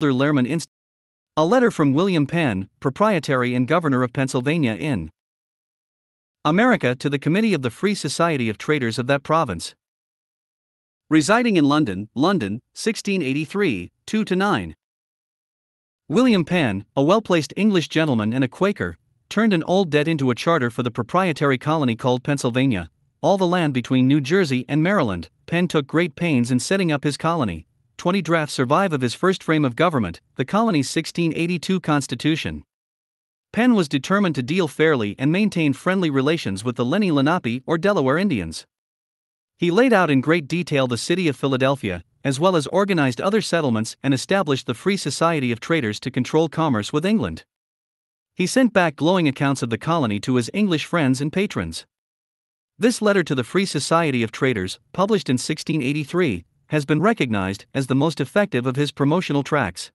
Lehrman. A letter from William Penn, proprietary and governor of Pennsylvania in America to the Committee of the Free Society of Traders of that province. Residing in London, London, 1683, 2 to 9. William Penn, a well placed English gentleman and a Quaker, turned an old debt into a charter for the proprietary colony called Pennsylvania, all the land between New Jersey and Maryland. Penn took great pains in setting up his colony. 20 drafts survive of his first frame of government, the colony's 1682 constitution. Penn was determined to deal fairly and maintain friendly relations with the Lenni Lenape or Delaware Indians. He laid out in great detail the city of Philadelphia, as well as organized other settlements and established the Free Society of Traders to control commerce with England. He sent back glowing accounts of the colony to his English friends and patrons. This letter to the Free Society of Traders, published in 1683, has been recognized as the most effective of his promotional tracks.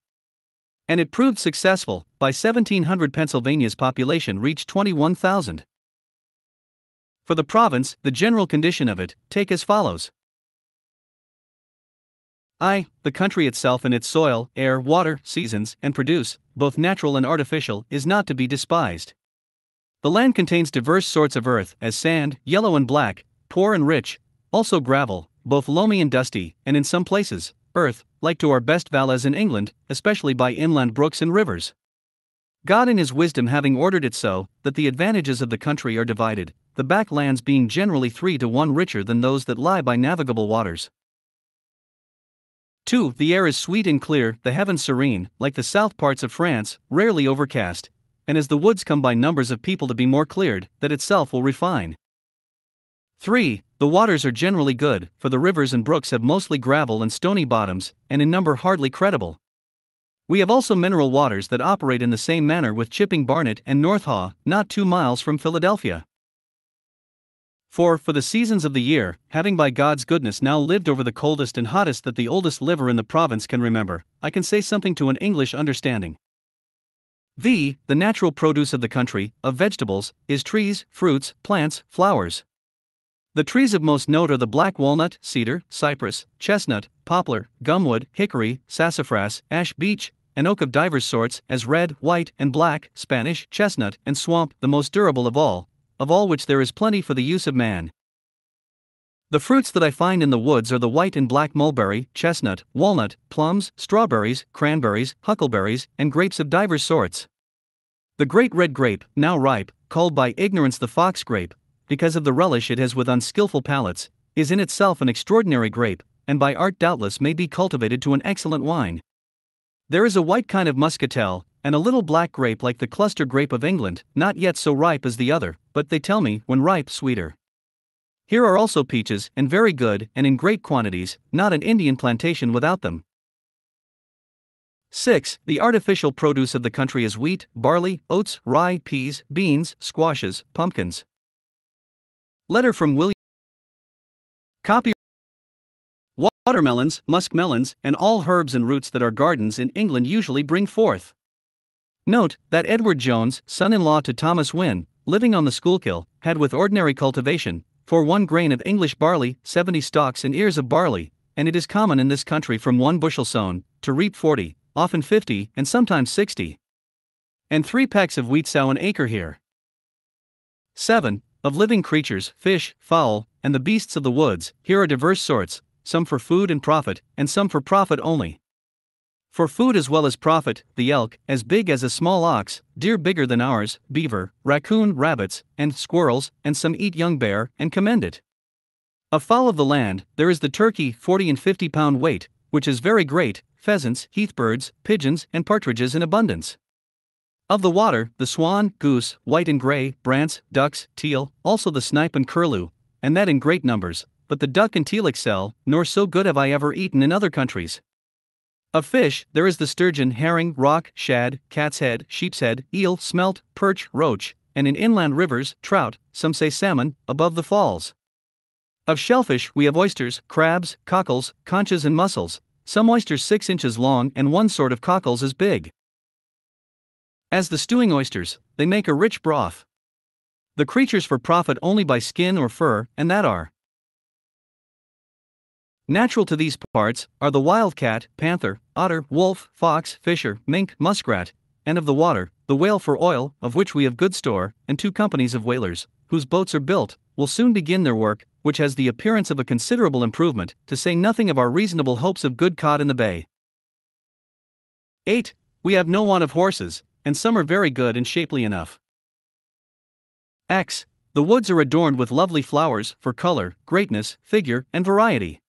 And it proved successful. By 1700, Pennsylvania's population reached 21,000. For the province, the general condition of it, take as follows I. The country itself and its soil, air, water, seasons, and produce, both natural and artificial, is not to be despised. The land contains diverse sorts of earth, as sand, yellow and black, poor and rich, also gravel, both loamy and dusty, and in some places, earth, like to our best valleys in England, especially by inland brooks and rivers. God in His wisdom having ordered it so, that the advantages of the country are divided, the back lands being generally three to one richer than those that lie by navigable waters. 2. The air is sweet and clear, the heavens serene, like the south parts of France, rarely overcast, and as the woods come by numbers of people to be more cleared, that itself will refine. 3. The waters are generally good, for the rivers and brooks have mostly gravel and stony bottoms, and in number hardly credible. We have also mineral waters that operate in the same manner with Chipping Barnet and North Haw, not two miles from Philadelphia. For, for the seasons of the year, having by God's goodness now lived over the coldest and hottest that the oldest liver in the province can remember, I can say something to an English understanding. V. The natural produce of the country, of vegetables, is trees, fruits, plants, flowers. The trees of most note are the black walnut, cedar, cypress, chestnut, poplar, gumwood, hickory, sassafras, ash beech, and oak of divers sorts, as red, white, and black, Spanish, chestnut, and swamp, the most durable of all, of all which there is plenty for the use of man. The fruits that I find in the woods are the white and black mulberry, chestnut, walnut, plums, strawberries, cranberries, huckleberries, and grapes of divers sorts. The great red grape, now ripe, called by ignorance the fox grape, because of the relish it has with unskilful palates, is in itself an extraordinary grape, and by art doubtless may be cultivated to an excellent wine. There is a white kind of muscatel, and a little black grape like the cluster grape of England, not yet so ripe as the other, but they tell me, when ripe, sweeter. Here are also peaches, and very good, and in great quantities, not an Indian plantation without them. 6. The artificial produce of the country is wheat, barley, oats, rye, peas, beans, squashes, pumpkins. Letter from William. Copy Watermelons, muskmelons, and all herbs and roots that our gardens in England usually bring forth. Note that Edward Jones, son in law to Thomas Wynne, living on the Schuylkill, had with ordinary cultivation, for one grain of English barley, 70 stalks and ears of barley, and it is common in this country from one bushel sown, to reap 40, often 50, and sometimes 60. And three pecks of wheat sow an acre here. 7. Of living creatures, fish, fowl, and the beasts of the woods, here are diverse sorts, some for food and profit, and some for profit only. For food as well as profit, the elk, as big as a small ox, deer bigger than ours, beaver, raccoon, rabbits, and squirrels, and some eat young bear, and commend it. A fowl of the land, there is the turkey, 40 and 50 pound weight, which is very great, pheasants, heath birds, pigeons, and partridges in abundance. Of the water, the swan, goose, white and gray, brants, ducks, teal, also the snipe and curlew, and that in great numbers, but the duck and teal excel, nor so good have I ever eaten in other countries. Of fish, there is the sturgeon, herring, rock, shad, cat's head, sheep's head, eel, smelt, perch, roach, and in inland rivers, trout, some say salmon, above the falls. Of shellfish, we have oysters, crabs, cockles, conches, and mussels, some oysters six inches long and one sort of cockles as big. As the stewing oysters, they make a rich broth. The creatures for profit only by skin or fur, and that are Natural to these parts are the wildcat, panther, otter, wolf, fox, fisher, mink, muskrat, and of the water, the whale for oil, of which we have good store, and two companies of whalers, whose boats are built, will soon begin their work, which has the appearance of a considerable improvement, to say nothing of our reasonable hopes of good cod in the bay. 8. We have no want of horses, and some are very good and shapely enough. X. The woods are adorned with lovely flowers, for color, greatness, figure, and variety.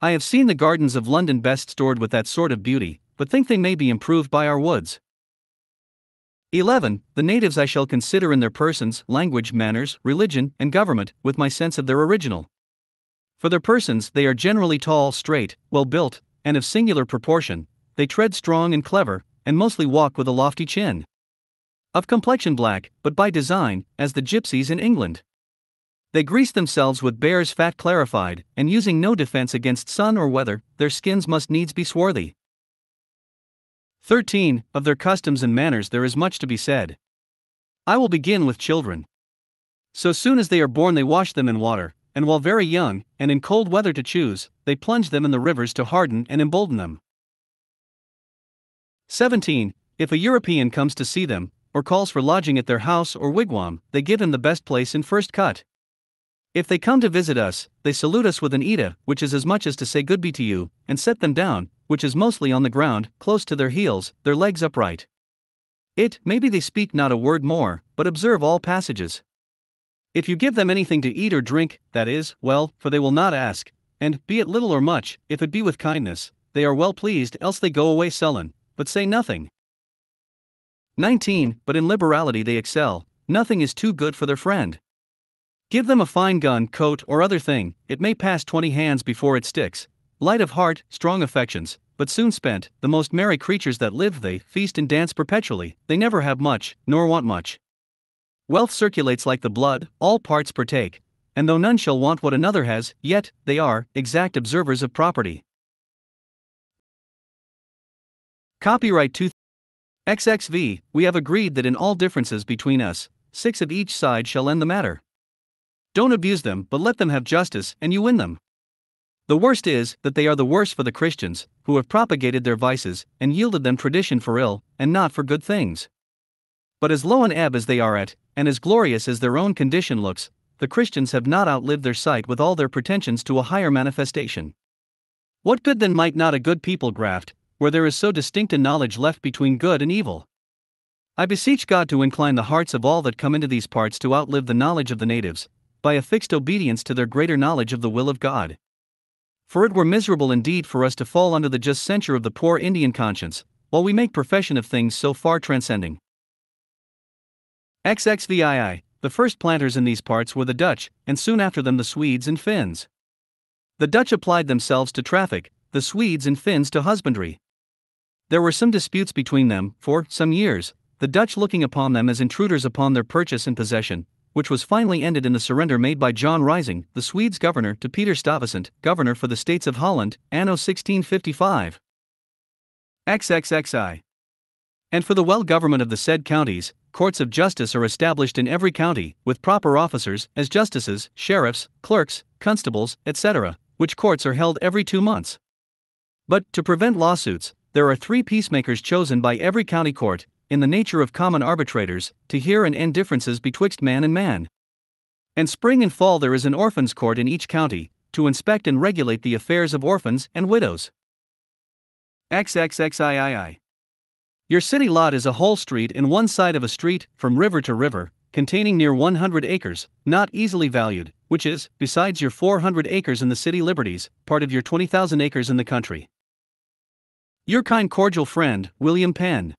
I have seen the gardens of London best stored with that sort of beauty, but think they may be improved by our woods. 11. The natives I shall consider in their persons, language, manners, religion, and government, with my sense of their original. For their persons, they are generally tall, straight, well built, and of singular proportion, they tread strong and clever, and mostly walk with a lofty chin. Of complexion black, but by design, as the gypsies in England. They grease themselves with bear's fat clarified, and using no defense against sun or weather, their skins must needs be swarthy. 13. Of their customs and manners there is much to be said. I will begin with children. So soon as they are born, they wash them in water, and while very young, and in cold weather to choose, they plunge them in the rivers to harden and embolden them. 17. If a European comes to see them, or calls for lodging at their house or wigwam, they give him the best place in first cut. If they come to visit us, they salute us with an Itah, which is as much as to say good be to you, and set them down, which is mostly on the ground, close to their heels, their legs upright. It, maybe they speak not a word more, but observe all passages. If you give them anything to eat or drink, that is, well, for they will not ask, and, be it little or much, if it be with kindness, they are well pleased, else they go away sullen, but say nothing. 19. But in liberality they excel, nothing is too good for their friend. Give them a fine gun, coat, or other thing, it may pass twenty hands before it sticks. Light of heart, strong affections, but soon spent, the most merry creatures that live they feast and dance perpetually, they never have much, nor want much. Wealth circulates like the blood, all parts partake, and though none shall want what another has, yet, they are exact observers of property. Copyright 2 XXV, we have agreed that in all differences between us, six of each side shall end the matter. Don't abuse them, but let them have justice, and you win them. The worst is that they are the worse for the Christians, who have propagated their vices and yielded them tradition for ill, and not for good things. But as low an ebb as they are at, and as glorious as their own condition looks, the Christians have not outlived their sight with all their pretensions to a higher manifestation. What good then might not a good people graft, where there is so distinct a knowledge left between good and evil? I beseech God to incline the hearts of all that come into these parts to outlive the knowledge of the natives, by a fixed obedience to their greater knowledge of the will of God. For it were miserable indeed for us to fall under the just censure of the poor Indian conscience, while we make profession of things so far transcending. XXVII, the first planters in these parts were the Dutch, and soon after them the Swedes and Finns. The Dutch applied themselves to traffic, the Swedes and Finns to husbandry. There were some disputes between them, for some years, the Dutch looking upon them as intruders upon their purchase and possession, which was finally ended in the surrender made by John Rising, the Swedes' governor, to Peter Stuyvesant, governor for the states of Holland, anno 1655. XXXI. And for the well government of the said counties, courts of justice are established in every county, with proper officers, as justices, sheriffs, clerks, constables, etc., which courts are held every two months. But, to prevent lawsuits, there are three peacemakers chosen by every county court, in the nature of common arbitrators, to hear and end differences betwixt man and man. And spring and fall there is an orphans' court in each county, to inspect and regulate the affairs of orphans and widows. XXXIII. Your city lot is a whole street in one side of a street, from river to river, containing near 100 acres, not easily valued, which is, besides your 400 acres in the city liberties, part of your 20,000 acres in the country. Your kind cordial friend, William Penn.